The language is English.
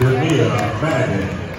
Demia Madden.